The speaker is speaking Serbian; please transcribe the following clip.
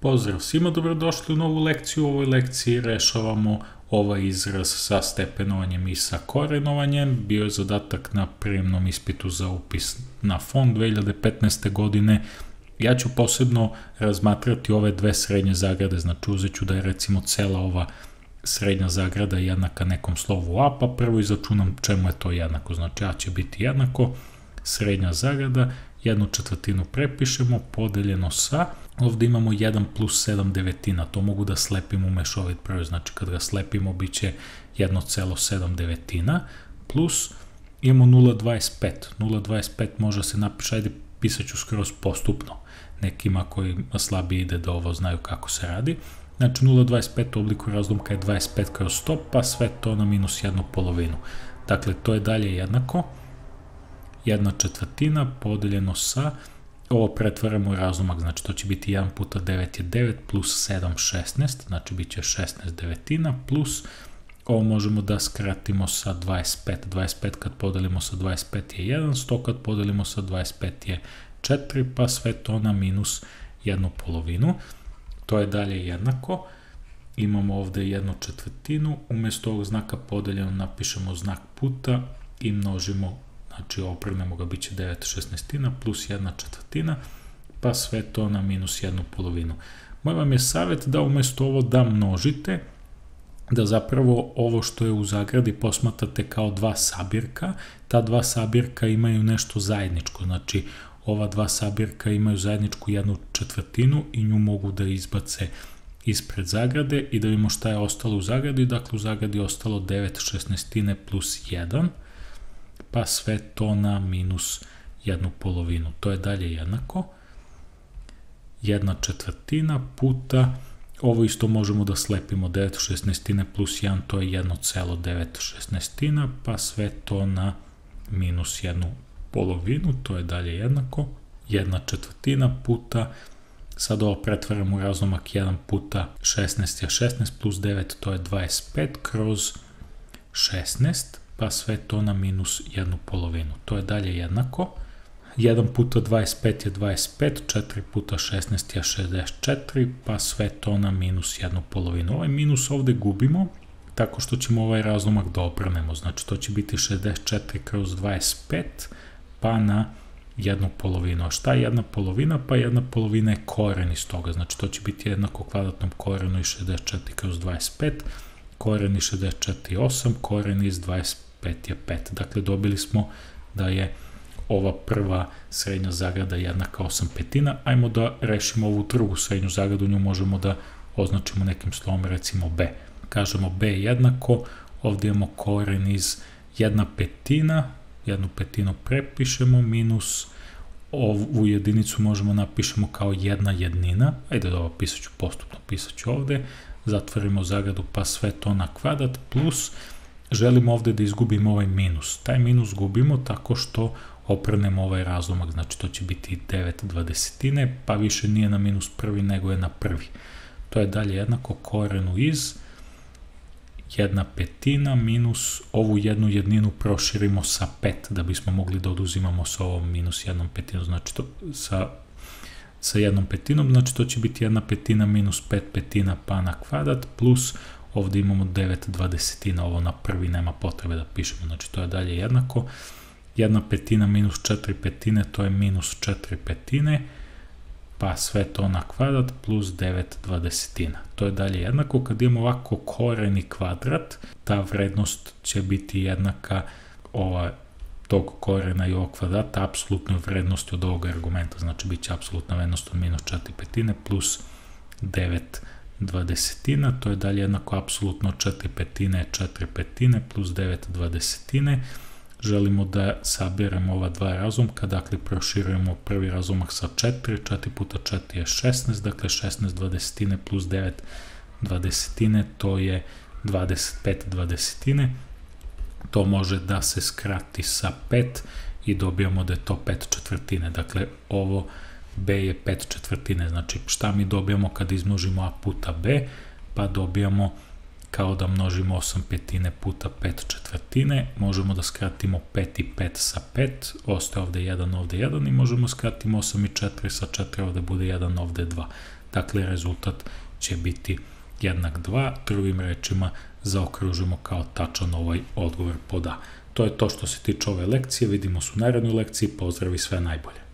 Pozdrav svima, dobrodošli u novu lekciju. U ovoj lekciji rešavamo ovaj izraz sa stepenovanjem i sa korenovanjem. Bio je zadatak na prijemnom ispitu za upis na fond 2015. godine. Ja ću posebno razmatrati ove dve srednje zagrade, znači uzet ću da je recimo cela ova srednja zagrada jednaka nekom slovu A, pa prvo izračunam čemu je to jednako. Znači A će biti jednako, srednja zagrada, jednu četvrtinu prepišemo, podeljeno sa, ovde imamo 1 plus 7 devetina, to mogu da slepim u mešovit broj, znači kad ga slepimo bit će 1,7 devetina, plus imamo 0,25, 0,25 može se napiše, ajde pisat ću skroz postupno, nekima koji slabi ide da ovo znaju kako se radi, znači 0,25 u obliku razlomka je 25 kroz 100, pa sve to na minus jednu polovinu. Dakle, to je dalje jednako, jedna četvrtina podeljeno sa, ovo pretvaramo u razlomak, znači to će biti 1 puta 9 je 9 plus 7 16, znači bit će 16 devetina plus ovo možemo da skratimo sa 25, 25 kad podelimo sa 25 je 1, 100 kad podelimo sa 25 je 4, pa sve to na minus jednu polovinu. To je dalje jednako. Imamo ovde jednu četvrtinu, umesto ovog znaka podeljeno napišemo znak puta i množimo znači oprnemo ga bit će 9 šestnestina plus 1 četvrtina, pa sve to na minus 1 polovinu. Moj vam je savjet da umesto ovo da množite, da zapravo ovo što je u zagradi posmatrate kao dva sabirka, ta dva sabirka imaju nešto zajedničko, znači ova dva sabirka imaju zajedničku jednu četvrtinu i nju mogu da izbace ispred zagrade i da vidimo šta je ostalo u zagradi, dakle u zagradi je ostalo 9 šestnestine plus 1, pa sve to na minus jednu polovinu. To je dalje jednako. Jedna četvrtina puta, ovo isto možemo da slepimo 9 šestnestine plus 1, to je 1,9 šestnestina, pa sve to na minus jednu polovinu, to je dalje jednako. Jedna četvrtina puta, sad ovo pretvaramo u razlomak 1 puta 16 je 16 plus 9, to je 25 kroz 16, pa sve to na minus jednu polovinu. To je dalje jednako. 1 puta 25 je 25, 4 puta 16 je 64, pa sve to na minus jednu polovinu. Ovaj minus ovde gubimo, tako što ćemo ovaj razlomak da obrnemo. Znači to će biti 64 kroz 25, pa na jednu polovinu. A šta je jedna polovina? Pa jedna polovina je koren iz toga. Znači to će biti jednako kvadratnom korenu i 64 kroz 25, koren iz 64 je 8, koren iz 25 5 je 5. Dakle, dobili smo da je ova prva srednja zagrada jednaka 8 petina. Ajmo da rešimo ovu drugu srednju zagradu, nju možemo da označimo nekim slovom, recimo b. Kažemo b jednako, ovde imamo koren iz jedna petina, jednu petinu prepišemo, minus ovu jedinicu možemo napišemo kao jedna jednina, ajde da ovo pisat ću postupno, pisat ću ovde, zatvorimo zagradu pa sve to na kvadrat, plus želimo ovde da izgubimo ovaj minus. Taj minus gubimo tako što oprnemo ovaj razlomak, znači to će biti 9 dvadesetine, pa više nije na minus prvi nego je na prvi. To je dalje jednako korenu iz jedna petina minus ovu jednu jedninu proširimo sa 5 da bismo mogli da oduzimamo sa ovom minus jednom petinom, znači to sa sa jednom petinom, znači to će biti jedna petina minus 5 petina pa na kvadrat plus ovde imamo 9 dvadesetina, ovo na prvi nema potrebe da pišemo, znači to je dalje jednako, jedna petina minus 4 petine, to je minus 4 petine, pa sve to na kvadrat plus 9 dvadesetina. To je dalje jednako, kad imamo ovako koreni kvadrat, ta vrednost će biti jednaka ova tog korena i ovog kvadrata apsolutnoj vrednosti od ovog argumenta, znači bit će apsolutna vrednost od minus 4 petine plus 9 dvadesetina, to je dalje jednako apsolutno 4 petine, 4 petine plus 9 dvadesetine. Želimo da sabiramo ova dva razumka, dakle proširujemo prvi razumak sa 4, 4 puta 4 je 16, dakle 16 dvadesetine plus 9 dvadesetine, to je 25 dvadesetine. To može da se skrati sa 5 i dobijamo da je to 5 četvrtine. Dakle, ovo b je 5 četvrtine, znači šta mi dobijamo kad izmnožimo a puta b, pa dobijamo kao da množimo 8 petine puta 5 četvrtine, možemo da skratimo 5 i 5 sa 5, ostaje ovde 1, ovde 1 i možemo skratimo 8 i 4 sa 4, ovde bude 1, ovde 2. dakle rezultat će biti jednak 2, drugim rečima zaokružimo kao tačan ovaj odgovor pod A. To je to što se tiče ove lekcije, vidimo se u narednoj lekciji, pozdrav i sve najbolje.